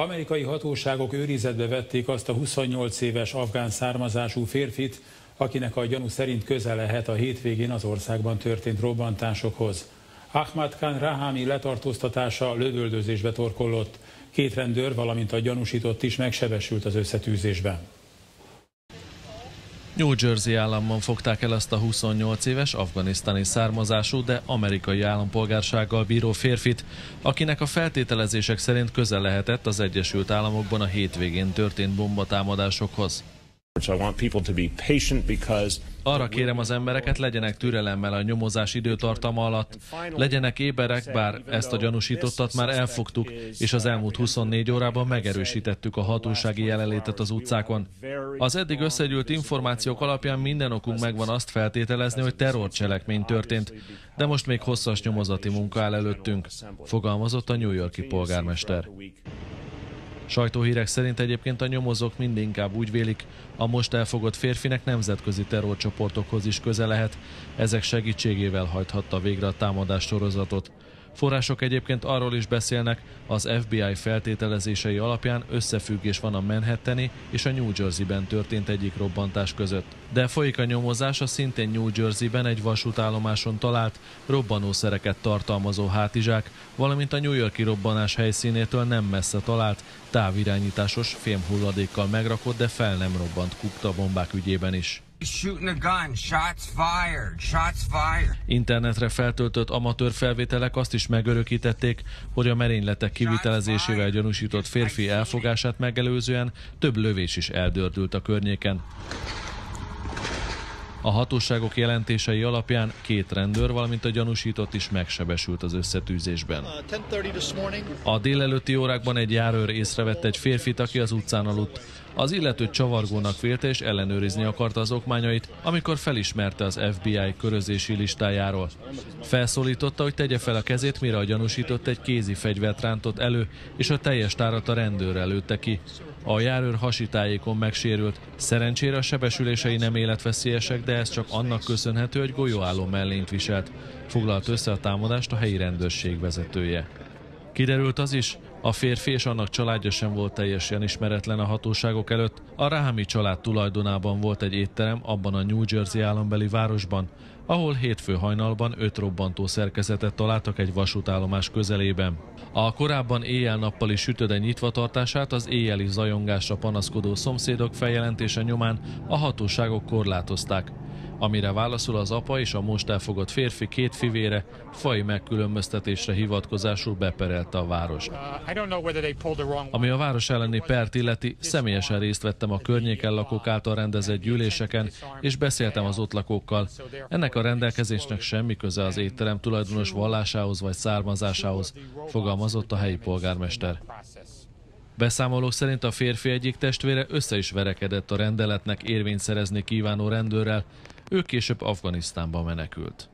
Amerikai hatóságok őrizetbe vették azt a 28 éves afgán származású férfit, akinek a gyanú szerint köze lehet a hétvégén az országban történt robbantásokhoz. Ahmad Khan Rahami letartóztatása lövöldözésbe torkollott. Két rendőr, valamint a gyanúsított is megsebesült az összetűzésben. New Jersey államban fogták el azt a 28 éves afganisztáni származású, de amerikai állampolgársággal bíró férfit, akinek a feltételezések szerint közel lehetett az Egyesült Államokban a hétvégén történt bombatámadásokhoz. Arra kérem az embereket, legyenek türelemmel a nyomozás időtartama alatt, legyenek éberek, bár ezt a gyanúsítottat már elfogtuk, és az elmúlt 24 órában megerősítettük a hatósági jelenlétet az utcákon. Az eddig összegyűlt információk alapján minden okunk megvan azt feltételezni, hogy terrorcselekmény történt, de most még hosszas nyomozati munka áll előttünk, fogalmazott a New Yorki polgármester. Sajtóhírek szerint egyébként a nyomozók mindinkább úgy vélik, a most elfogott férfinek nemzetközi terrorcsoportokhoz is köze lehet, ezek segítségével hajthatta végre a támadás sorozatot. Források egyébként arról is beszélnek, az FBI feltételezései alapján összefüggés van a Manhattani és a New Jersey-ben történt egyik robbantás között. De folyik a nyomozás a szintén New Jersey-ben egy vasútállomáson talált robbanószereket tartalmazó hátizsák, valamint a New Yorki robbanás helyszínétől nem messze talált távirányításos fémhulladékkal megrakott, de fel nem robbant kukta bombák ügyében is. Internetre feltöltött amatőr felvételek azt is megörökítették, hogy a merényletek kivitelezésével gyanúsított férfi elfogását megelőzően több lövés is eldördült a környéken. A hatóságok jelentései alapján két rendőr, valamint a gyanúsított is megsebesült az összetűzésben. A délelőtti órákban egy járőr észrevett egy férfit, aki az utcán aludt. Az illető csavargónak vélte és ellenőrizni akarta az okmányait, amikor felismerte az FBI körözési listájáról. Felszólította, hogy tegye fel a kezét, mire a gyanúsított egy kézi fegyvert rántott elő, és a teljes tárat a rendőr előtte ki. A járőr hasitájékon megsérült. Szerencsére a sebesülései nem életveszélyesek, de ez csak annak köszönhető, hogy golyóálló mellényt viselt. Foglalt össze a támadást a helyi rendőrség vezetője. Kiderült az is, a férfi és annak családja sem volt teljesen ismeretlen a hatóságok előtt. A Rahami család tulajdonában volt egy étterem abban a New Jersey állambeli városban, ahol hétfő hajnalban öt robbantó szerkezetet találtak egy vasútállomás közelében. A korábban éjjel-nappali sütöde nyitvatartását az éjjeli zajongásra panaszkodó szomszédok feljelentése nyomán a hatóságok korlátozták amire válaszol az apa és a most elfogott férfi két fivére fai megkülönböztetésre hivatkozásul beperelte a város. Ami a város elleni pert illeti, személyesen részt vettem a környéken lakók által rendezett gyűléseken, és beszéltem az ott lakókkal. Ennek a rendelkezésnek semmi köze az étterem tulajdonos vallásához vagy származásához, fogalmazott a helyi polgármester. Beszámolók szerint a férfi egyik testvére össze is verekedett a rendeletnek érvényt szerezni kívánó rendőrrel, ő később Afganisztánba menekült.